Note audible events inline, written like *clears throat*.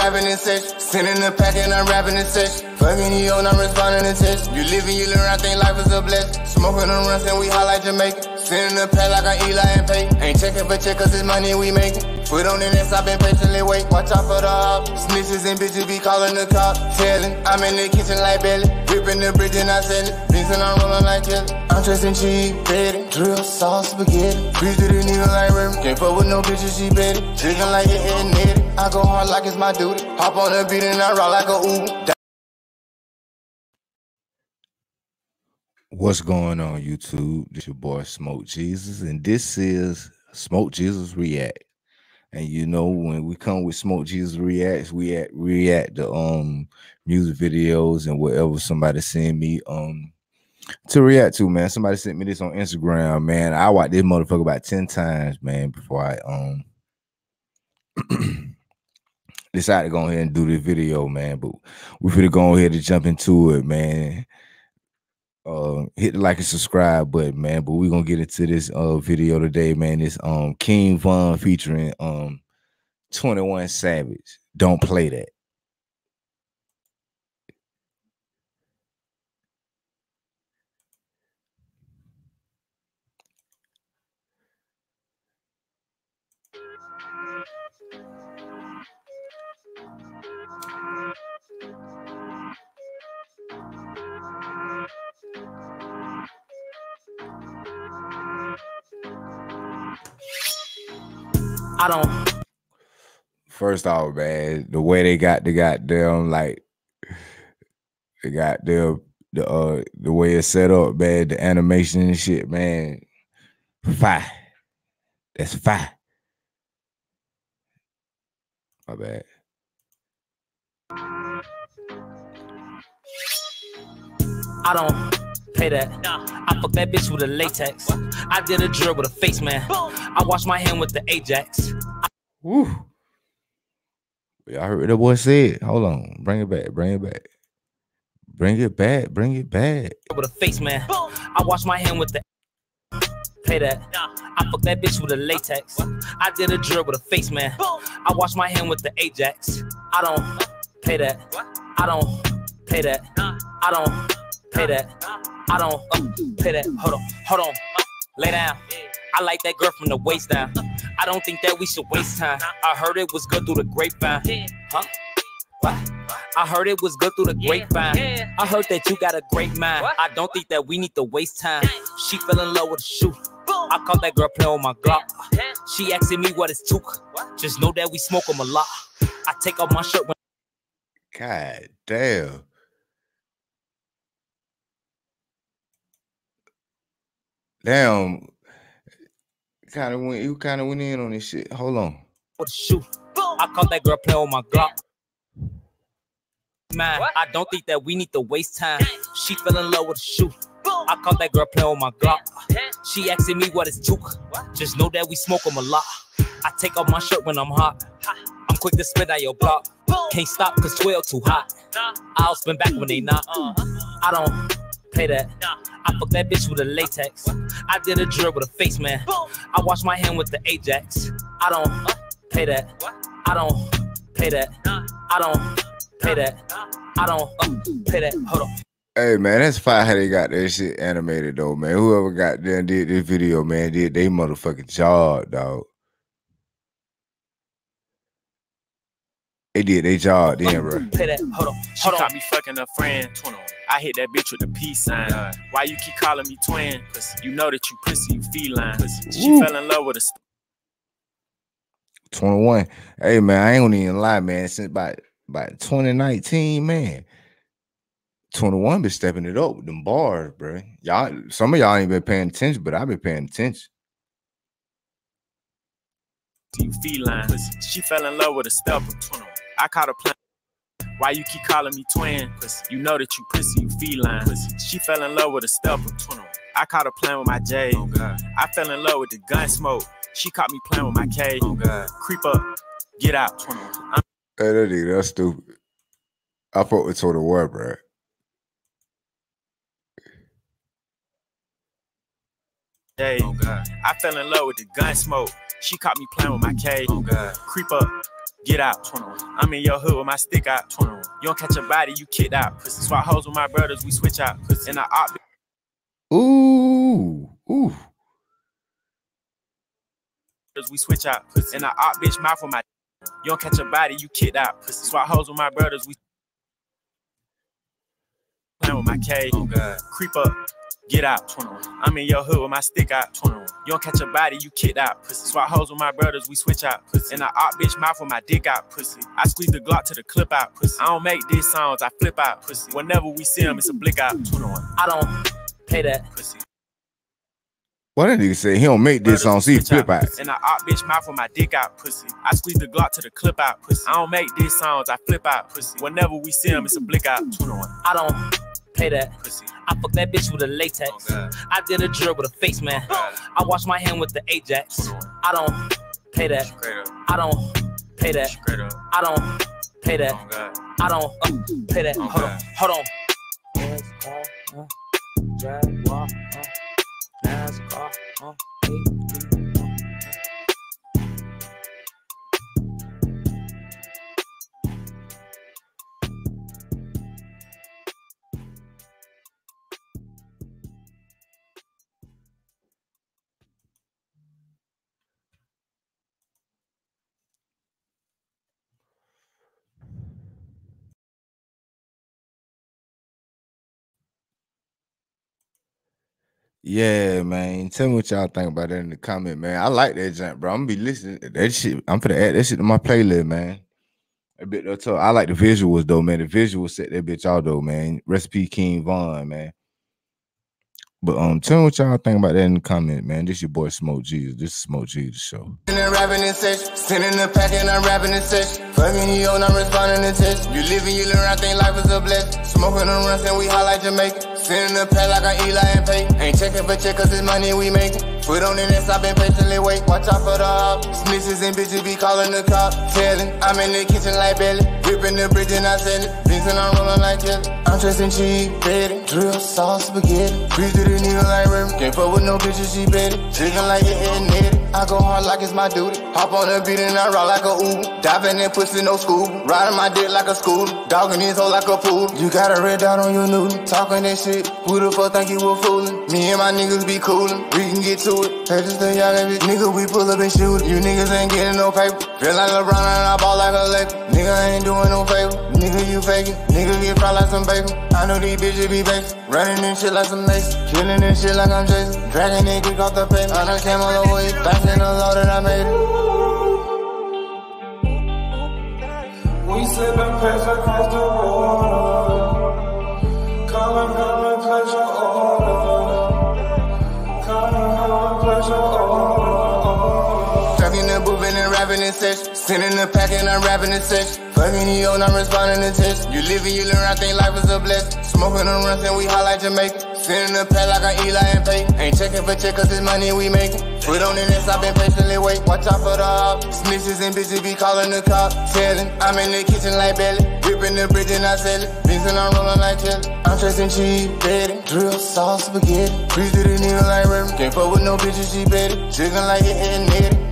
rapping in session. Sending the pack and I'm rapping in session. Fucking you and I'm responding to text. You live and you learn, I think life is a blessing. Smoking them runs and we hot like Jamaica. Sending the pack like I'm Eli and Pay. Ain't checking for check cause it's money we making. Put on the next, I've been patiently wait. Watch out for the hop. Snitches and bitches be calling the cop. Telling, I'm in the kitchen like Belly. Ripping the bridge and I sell it. Vincent, I'm rolling like jelly. I'm dressing cheap, betty. Drill sauce, spaghetti. Bitch to the nigga like Remy. Can't fuck with no bitches, she betty. Chicken like it head netty. I go hard like it's my duty. Hop on the beat and I rock like a Uber. What's going on, YouTube? This your boy Smoke Jesus, and this is Smoke Jesus React. And you know, when we come with Smoke Jesus Reacts, we at, react to um music videos and whatever somebody send me um to react to, man. Somebody sent me this on Instagram, man. I watched this motherfucker about 10 times, man, before I um *clears throat* decided to go ahead and do the video, man. But we're gonna go ahead and jump into it, man. Uh hit the like and subscribe button man but we're gonna get into this uh video today man. It's um king von featuring um 21 savage. Don't play that I don't. First off, man, the way they got the goddamn like they got the the uh the way it's set up, man, the animation and shit, man. Fire. That's fire. My bad. I don't pay that. I fuck that bitch with a latex. I did a drill with a face man. I wash my hand with the Ajax. Woo. Y'all heard what that boy said. Hold on. Bring it back. Bring it back. Bring it back. Bring it back. With a face man. I wash my hand with the pay that. I fuck that bitch with a latex. I did a drill with a face man. I wash my hand with the Ajax. I don't pay that. I don't pay that. I don't pay that. I don't uh, that. Hold on, hold on. Lay down. I like that girl from the waist down. I don't think that we should waste time. I heard it was good through the grapevine. Huh? What? I heard it was good through the grapevine. I heard that you got a great mind. I don't think that we need to waste time. She fell in love with a shoe. I caught that girl playing with my Glock. She asking me what it's took. Just know that we smoke them a lot. I take off my shirt when God damn. Damn. Kind of went you kind of went in on this shit. Hold on. with a shoe. I caught that girl playing with my Glock. Man, I don't think that we need to waste time. She fell in love with a shoe. I caught that girl playing with my Glock. She asking me what it's took. Just know that we smoke them a lot. I take off my shirt when I'm hot. I'm quick to spit out your block. Can't stop cause 12 too hot. I'll spin back when they not. I don't pay that. I fuck that bitch with a latex. I did a drill with a face man. I wash my hand with the Ajax. I don't pay that. I don't pay that. I don't pay that. I don't pay that. Hold on. Hey man, that's fine how they got that shit animated though, man. Whoever got and did this video, man, did they motherfucking job, dog. They did their job then, bro. Pay that. Hold on. She Hold on. caught me fucking a friend. I hit that bitch with the peace sign. Why you keep calling me twin? Cause you know that you pussy, you feline. She Woo. fell in love with a st- 21. Hey man, I ain't gonna even lie, man. Since about about 2019, man. 21 been stepping it up with them bars, bro. Y'all, some of y'all ain't been paying attention, but I've been paying attention. you feline. She fell in love with a stepper. I caught her playing. Why you keep calling me twin? Cause you know that you pussy, you feline. Cause she fell in love with a stepper. I caught her playing with my J. Oh, I fell in love with the gun smoke. She caught me playing with my K. Oh God. Creep up, get out. I'm Hey, that nigga, that's stupid. I fuck with 21, bro. Oh God. I fell in love with the gun smoke. She caught me playing with my K. Oh God. Creep up, Get out, 21. I'm in your hood with my stick out, 21. You don't catch a body, you kicked out. Pussy swap hoes with my brothers, we switch out. Pussy in the op. Ooh, ooh. We switch out. Pussy in the op bitch mouth with my. You don't catch a body, you kicked out. Pussy swap hoes with my brothers, we. Playing with my K. Oh God. Creep up. Get out, 21. I'm in your hood with my stick out, 21. You don't catch a body, you kicked out, pussy. Swap hoes with my brothers, we switch out, pussy. In the op bitch mouth with my dick out, pussy. I squeeze the Glock to the clip out, pussy. I don't make these songs, I flip out, pussy. Whenever we see them, it's a blick out, 21. I don't pay that. Pussy. What that nigga say? He don't make this song, see flip out. In the op bitch mouth with my dick out, pussy. I squeeze the Glock to the clip out, pussy. I don't make these songs, I flip out, pussy. Whenever we see them, it's a blick out, 21. I don't pay that. Pussy. I fuck that bitch with a latex. Oh, I did a drill with a face man. I wash my hand with the Ajax. I don't pay that. I don't pay that. I don't pay that. I don't uh, pay that. Hold on. Hold on. Jaguar, uh, NASCAR, uh, Yeah, man. Tell me what y'all think about that in the comment, man. I like that jump, bro. I'm gonna be listening to that shit. I'm gonna add that shit to my playlist, man. A bit. I like the visuals though, man. The visuals set that bitch out though, man. Recipe King Von, man. But um, tell me what y'all think about that in the comment, man. This your boy Smoke Jesus. This is Smoke Jesus show. sending the pack and I'm rapping in session. Fucking you on, I'm responding to text. You living, you learn. I think life is a blessing. Smoking on runs and we Jamaica. Sending the pack like I'm Eli and Pay. Ain't checking for check cause it's money we on I've been patiently. Watch out for the hop. Snitches and bitches be calling the cop. Telling, I'm in the kitchen like Belly. Ripping the bridge and I sell it. Vincent, I'm rolling like jelly. I'm cheese, betty. Drill sauce, spaghetti. Breathe to the nigga like Remy. Can't fuck with no bitches, she betty. Chicken like it and netty. I go hard like it's my duty. Hop on the beat and I rock like a Uber. Diving in pussy, no school. Riding my dick like a school. Dogging his hoe like a pool. You got a red dot on your noodle. Talking that shit. Who the fuck think you were fooling? Me and my niggas be coolin'. We can get to it. Purchase the young bitch. Nigga, we pull up and shoot. You niggas ain't getting no paper. Feel like LeBron and I ball like a Laker. Nigga I ain't doing no favor. Nigga, you faking. Nigga get fried like some bacon. I know these bitches be basic. Running and shit like some Mason. Killing and shit like I'm Jason. Dragging it, kick off the pavement. I done came all the way. Passing the load that I made it. We sippin' piss across the water. Rapping in session. Sending the pack and I'm rapping in session. Fucking you on, I'm responding to text. You living, you learn, I think life is a blessing. Smoking on runs and we highlight Jamaica. Sending the pack like I'm Eli and Pay. Ain't checking for check cause it's money we making. Put on the nest, I've been patiently wait. Watch out for the hop. Snitches and bitches be calling the cop. Telling, I'm in the kitchen like Belly. Ripping the bridge and I sell it. Vincent, I'm rolling like jelly. I'm trusting cheese, betty. Drill sauce, spaghetti. Breathe to the nigga like Remy. Can't fuck with no bitches, she betty. Chicken like it and netty.